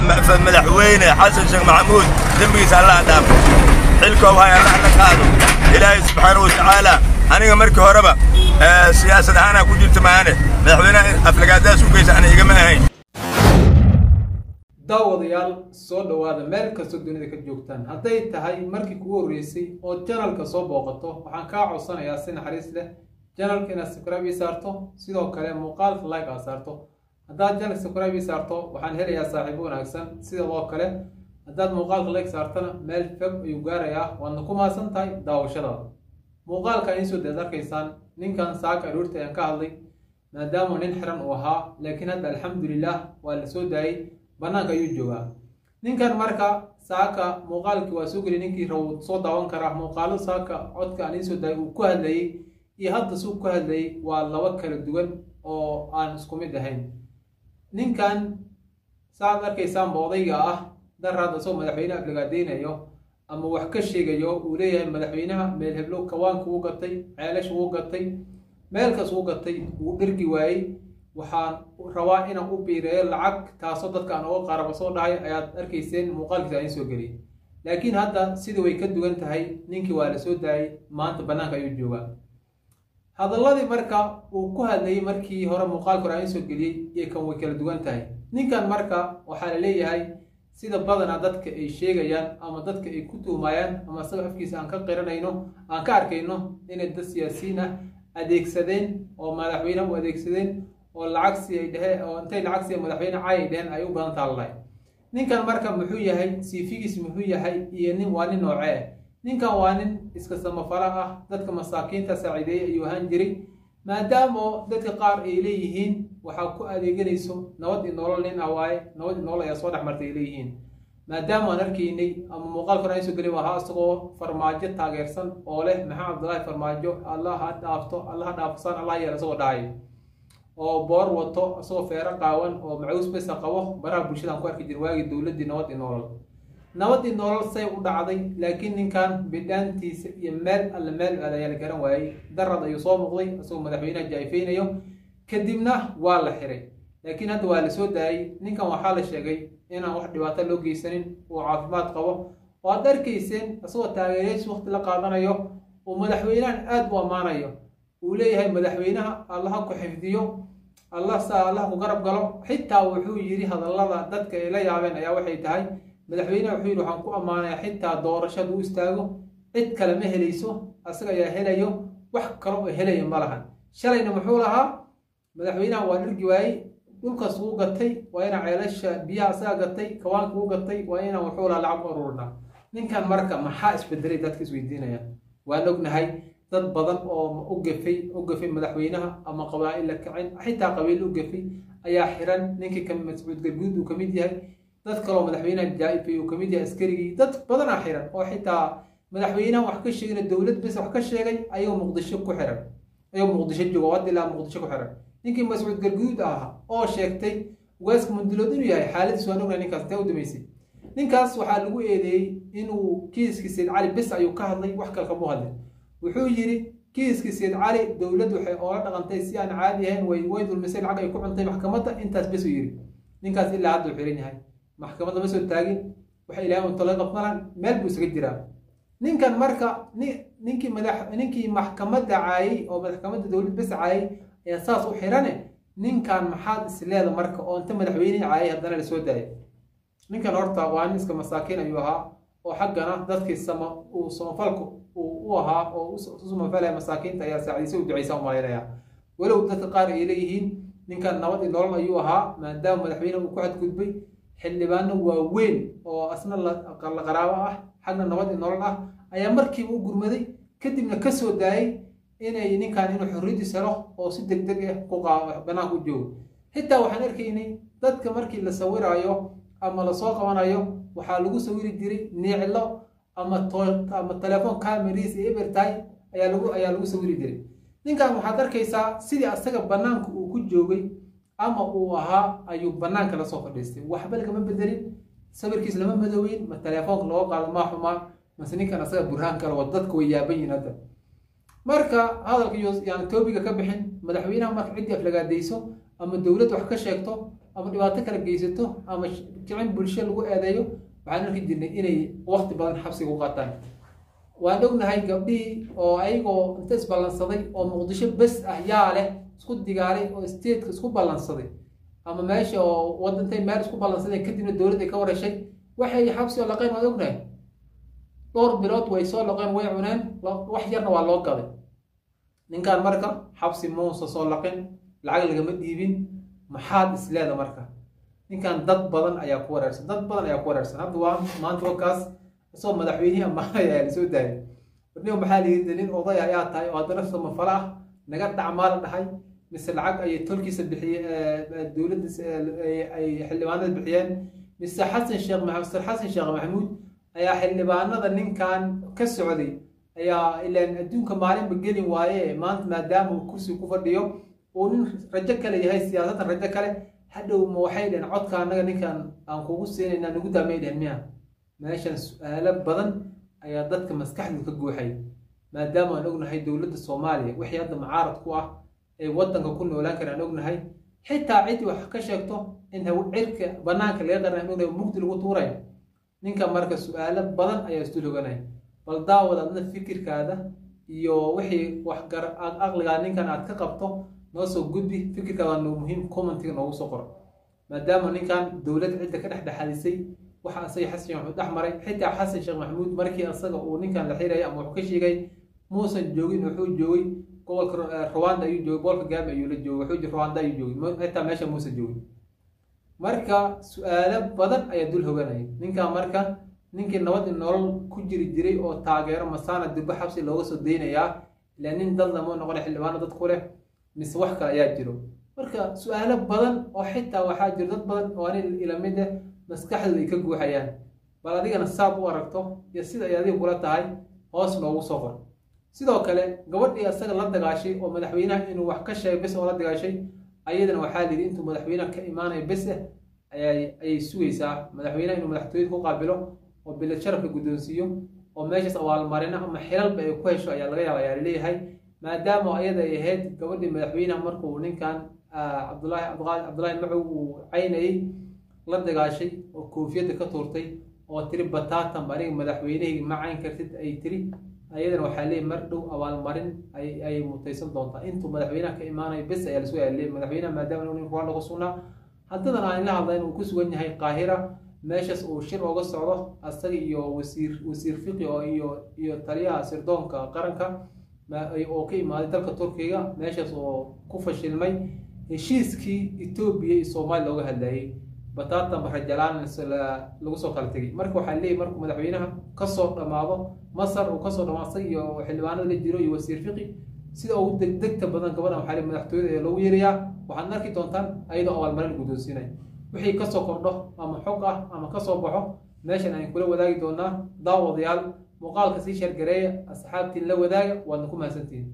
madaxweyne xasan sheekh maxamuud dembigiisa allah dhaafo xilkoob hay allah la qaado ilaahay subxaanahu watacaala aniga markii horeba siyaasad ahaanaa ku jirta maane madaxweynaha aflagaadaas u geysa ana igama ahayn daawadayaal soo dhowaada meel kastoo dunida ka joogtaan hadday tahay markii kugu horreysay oo janalka soo booqato waxaan kaa codsanayaa si naxariis leh janalka inaad subscribe ii saarto sidoo kale muuqaalka like aad saarto haddaad janal subscribe ii saarto waxaan helayaa saaxiibo wanaagsan. Sidoo kale haddaad muuqaalka like saartana meel fog ayuu gaarayaa waadna ku maasan tahay daawashadaada muuqaalka idiin soo daad arkaysaan ninkan saaka aroorta ayaan ka hadlay maadaama nin xiran uu ahaa laakiin hadda alxamdulilah waa la soo daayey bannaanka ayuu joogaa. Ninkan marka saaka muuqaalkii waa soo geliy ninkii raw soo daawan karaa muuqaalo saaka codka aan idiin soo daayay uu ku hadlayey iyo hadda suu ku hadlayay waa laba kala duwan oo aan isku mid ahayn ninkan saaad arkaysaanba odayga ah daraad isagoo madaxweyne aflagaadeynayo ama wax ka sheegayo uu leeyahay madaxweynaha meel heblo kawaanka uu gatay ceelasha uu gatay meelkaas uu gatay uu dhergi waayey. Waxaan rabaa inaan u biireeyo lacag taasoo dadka aan uga qaaraba soo dhahay ayaad arkayseen muuqaalkiisa aan soo geliyay laakiin hadda sidii way ka duwan tahay ninkii waa la soo daayay maanta bannaanka ayuu joogaa hadalladii marka uu ku hadlayay markii hore muuqaalka hore aan soo geliyey iyo kan way kala duwan tahay. Ninkan marka waxaa la leeyahay sida badanaa dadka ay sheegayaan ama dadka ay ku tuumayaan ama isaga afkiisa aan ka qiranayno aan ka arkayno inay dad siyaasiyiin ah adeegsadeen oo madaxweyne u adeegsadeen oo lacagsi ay dheheen oo intay lacagsi madaxweyne caay ay dheheen ay u badan taallay ninkan marka muxuu yahay siifigiis muxuu yahay iyo nin waa nin noocee ninkan waa nin iska samafala ah dadka masaakiinta saaciideeyay ayuu ahaan jiray. Maadaama dadka qaar ay leeyihiin waxaa ku adeeganayso nabad i nolol nin ah waaye nabad i nolol ayaa soo dhex martay ay leeyihiin. Maadaama aan arkaynay ama muuqaalka hore aan soo gelin ahaa isagoo farmaajo taageersan oo leh maxamed cabdullaahi farmaajo allah ha dhaafto allah ha dhaafsaan allah yeel isagoo dhahay oo boor wato isagoo feero qaawan oo macuus besa qabo baraha bulshadaan ku arki jira waagii dowladdii nabad i nolol nabad i nolol say u dhacday laakiin ninkan bidhaantiisa iyo meel alle meel aad la garan waayey. Darad ayuu soo muuqday isagoo madaxweynaha jaayfeynayo kadibna waa la xiray. Laakiin hadda waa la soo daayey. Ninkan waxaa la sheegay inaan wax dhibaato loo geysanin uu caafimaad qabo. Oo aad arkayseen isagoo taageeraysi waqti la qaadanayo uu madaxweynahan aada u ammaanayo uu leeyahay madaxweynaha allaha ku xifdiyo allah saa allah ku garab galo. Xitaa wuxuu yidhi hadallada dadka ay la yaabeen ayaa waxay tahay madaxweynaha wuxuu yidhi waxaan ku ammaanaya xitaa doorashada u istaago. Cid kale ma helayso asaga ayaa helayo wax kale oo helaya ma lahan. Shalayna muxuu lahaa madaxweynaha waa dhargi waayey dhulkaas uu gatay waa inaa ceelasha biyaha asaga gatay kawaanka uu gatay waa inaan wuxuu lahaa lacag ururna. Ninkan marka maxaa isbedelay dadka isweydiinaya waan ognahay dad badan oo u gafay madaxweynaha ama qabaa'il la kacin xitaa qabiil u gafay ayaa xiran. Ninkii ka mascuud garguud uu ka yahay dad kaloo madaxweynaha jaa-ifay uu ka mid yahay askarigii dad badanaa xiran oo xitaa madaxweynaha wax ka sheegana dowlad bes wax ka sheegay ayuu muqdisho ku xiran. Ayuu muqdisho jooga wad ilaa muqdisho ku xiran. Ninkii mascuud garguud ahaa oo sheegtay ugaaska mundulood inuu yahay xaaladiis waan ognahay ninkaas intee u damaysay ninkaas waxaa lagu eedeeyey inuu kiiskii sayd cali bes ayuu ka hadlay wax kale kamu hadlay wuxuu yidhi kiiskii sayd cali dowladdu waxay oola dhaqantay si aan caadi ahayn way way dulmisay lacag ay ku cuntay maxkamadda intaas bes uu yidhi. Ninkaas ilaa hadda uu xiran yahay maxkamadda ma soo taagin? Waxa ilaahay unto laga qabmalan meel buu isaga jiraa. Ninkan marka ninkii madax ninkii maxkamadda caayay oo maxkamadda dowlad bes caayay ayaa saas u xirane ninkan maxaad isleeda marka oo inta madaxweyne caayay haddana la soo daayay. Ninkan horta waa nin iska masaakiin ayuu ahaa oo xaggana dadkii sama uu samafalku uu u ahaa oo usamafalaya masaakiinta ayaa saacdiisa u ducaysa u walow dadka qaar ay leeyihiin ninkan nabad i nolol ayuu ahaa maadaama madaxweyne uu ku xadgudbay xildhibaano waaweyn oo asna la qaraabo ah xagna nabad i nolol ah ayaa markiiba u gurmaday kadibna ka soo daayay inay ninkan inuu xorriyadiis helo oo si deg deg ah banaanka u joogo. Xitaa waxaan arkaynay dadka markii la sawiraayo ama la soo qabanayo waxaa lagu sawiri jiray niiclo ama telefoon cameriis iyo ebertay ayaa lagu sawiri jiray. Ninkan waxaad arkaysaa sidii asaga banaanka uu ku joogay ama uu ahaa ayuu banaanka la soo fadhiistay. Waxba lagama bedelin sawirkiis lama madooweyn ma telefoonka looga qaado maa xumaa mase ninkan asaga burhaan kale oo dadka way yaaban yihiin hadda. Marka hadalka yaan toobiga ka bixin madaxweynaha marka ciddii aflagaadayso ama dowladda wax ka sheegto ama dhibaato kala geysato ama jicin bulsho lagu eedeeyo waxaan arki jirnay inay waqti badan xabsiga u qaataan. Waan ognahay gabdhihii oo ayagoo inta isballansaday oo muqdisho bes ah yaa leh isku digaalay oo stateska isku ballansaday ama meesha oo wadantay meel isku ballansaday kadibna dowladda ka wareeshay. Waxay xabsi oo laqeen waan ognahay? Dhowr bilood way soo laqeen way cuneen wax yarna waa loo gaday. Ninkan marka xabsi muusa soo laqin lacag lagama dhiibin maxaad isleeda marka? Ninkan dad badan ayaa ku wareersan dad badan ayaa ku wareersan. Hadda waa maanta wakaas isagoo madaxweynihii amaanay ayaa la soo daayay. Warniga maxaa layidhi nin oday ayaa tahay oo haddana samafala ah naga dhacmaa la dhahay mise lacag ayay tolkiisa bixiye dowladda ay xildhibaanada bixiyeen. Mise xasan sheekh mr xasan sheekh maxamuud ayaa xildhibaanada ninkan ka socday ayaa ilaan adduunka maalinba gelin waaye maanta maadaama uu kursi ku fadhiyo uu nin rajo kale yahay siyaasaddan rajo kale hadhow ma waxay dhaheen codka annaga ninkan aan kugu siinayna nagu daamay dhehen miya. Meeshan su'aalo badan ayaa dadka maskaxdu ka guuxay maadaama aan ognahay dowladda soomaaliya wixii hadda mucaarad ku ah ay waddanka ku noolaan kara aan ognahay. Xitaa cidi wax ka sheegto in cirka banaanka laga qaran aan ognahay mugdi lagu tuurayo. Ninka marka su'aalo badan ayaa isdul hoganaya bal daawad adna fikirkaada iyo wixii waxgar aqligaa ninkan aad ka qabto noo soo gudbi fikirkaada noo muhiim commentiga noogu soo qoro. Maadaama ninkan dowladda cidda ka dhexdhexaadisay waxa asaga xasan sheekh maxamuud dhex maray xitaa xasan sheekh maxamuud markii asaga uu ninkan la xiraya ama wuxuu ka sheegay muusan joogin wuxuu joogay gobolka rwanda ayuu joogay gobolka gaami ayuu la joogay wuxuu rwanda ayuu joogay. Xitaa meesha muusan joogin marka su'aalo badan ayaa dul hoganaya ninkan marka ninkii nabad nolol ku jiri jiray oo taageero masaana dibbo xabsi looga soo daynayaa ilaa nin dad lama noqona xildhibaano dad ku leh mise wax kale ayaa jiro. Marka su'aalo badan oo xitaa waxaa jiro dad badan oo ani ilamid ah maskaxdooda ay ka guuxayaan. Bal adigana saab u aragto iyo sida ay adiga kula tahay hoos noogu soo qor sidoo kale gabadhii asaga la dagaashay oo madaxweynaha inuu wax ka sheegay bes oo la dagaashay ayadana waxaa layidhi intuu madaxweynaha ka imaanayo bes ah ayay sugaysaa. Madaxweynaha inuu madaxtooyada ku qaabilo oo bilad sharafka guddoonsiiyo oo meeshaas abaalmarina ama xilalba ay ku hesho ayaa laga yaaba ayaa la leeyahay maadaama ayada ay ahayd gabadhii madaxweynaha markuu ninkan cabdulaahi cabdulaahi macow uu caynayey la dagaashay oo koofiyadda ka tuurtay oo tiri bataatan aniga madaxweynehayga ma cayn kartid ay tiri ayadana waxaa leeyahy mar dhow abaalmarin ayay mutaysan doontaa intuu madaxweynaha ka imaanayo bes ayaa lasu yaaleey madaxweynaha maadaama nin ruanda ku sugnaa. Haddadan aan la hadla inuu ku sugan yahay qaahira meeshaas uu shir ooga socdo asaga iyo wasiir wasiir fiqi oo iyo iyo taliyaha sirdoonka qaranka oo ka imaaday dalka turkiga meeshaas oo ku fashilmay heshiiskii etoobiya iyo soomaaliya looga hadlayay bataatan barajalaan lagu soo kala tegay marka waxaa leeyahy markuu madaxweynaha ka soo dhammaado masar uu ka soo dhamaado asaga iyo xildhibaanada la jiro iyo wasiir fiqi sida ugu degdegta badan gabadhan waxaa leeyahy madaxtooyada ee loogu yeerayaa waxaad arki doontaan ayadoo abaalmarin guddoonsiinay wixii ka soo kordho ama xog ah ama ka soo baxo meeshan ayaan kula wadaagi doonaa daawadayaal muuqaalka sii sheergareeya asxaabtiin la wadaaga waadna ku mahadsantihiin